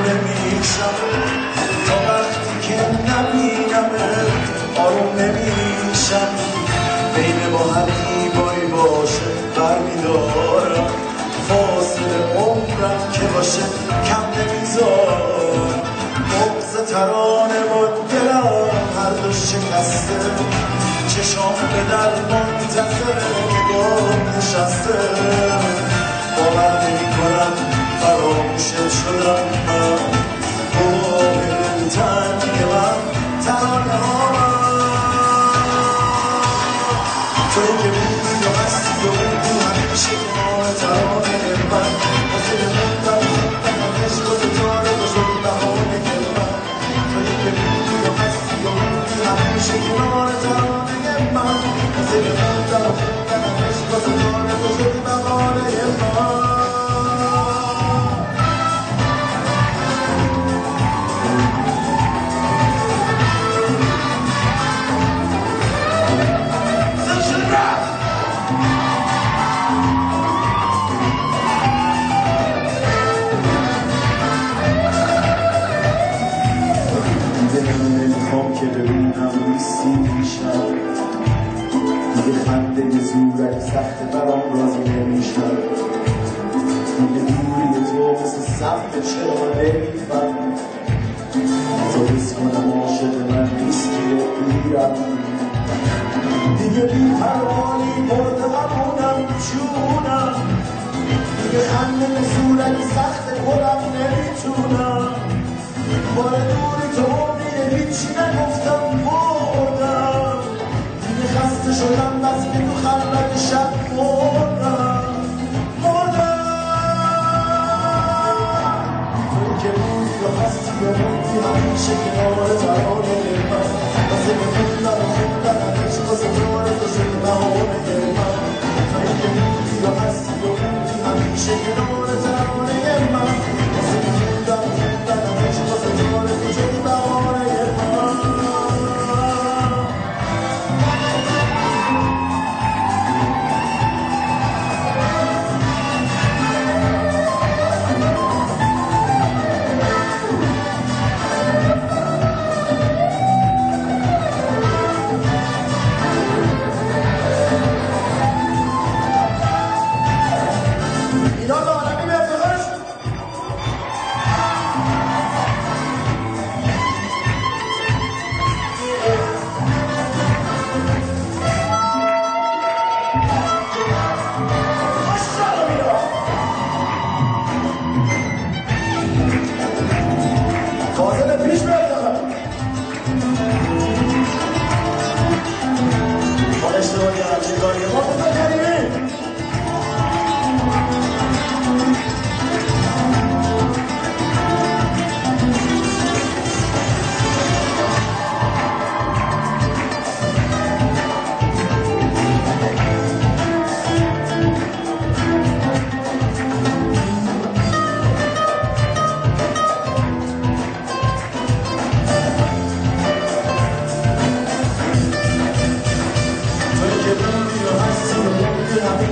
دیوونه میشم تا وقتی که نبینم آروم نمیشم بین با هر بایی باشه برمیدارم فاصله عمرم که باشه کم نمی‌ذارم. مغز ترانه با دلم هر دو شکسته. چشام به در منتظر نگاه نشسته. باور نمی ببینم نیستی میشم دیگه خنده زورک سخت برام راضی نمیشم. دیگه دوری تو مثل سخت چرا نمیفهم تا حس کنم عاشق من نیستی و پیرم دیگه بی پروانی برده همونم جونم. دیگه خنده به صورت سخت خودم نمی‌تونم. بار دوری تو میره هیچی نگفتم شدم بس که تو خلوت شب مردم. مردم. توی که بودی و هستی و بودی همیشه کنار ترانه من واسه که خوندن و عشق و ستاره تو شد بهانه من توی که بودی و هستی و